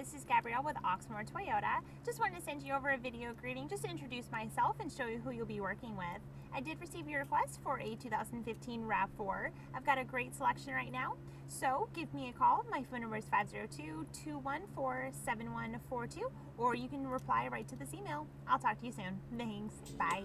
This is Gabrielle with Oxmoor Toyota. Just wanted to send you over a video greeting just to introduce myself and show you who you'll be working with. I did receive your request for a 2015 RAV4. I've got a great selection right now, so give me a call. My phone number is 502-214-7142 or you can reply right to this email. I'll talk to you soon. Thanks. Bye.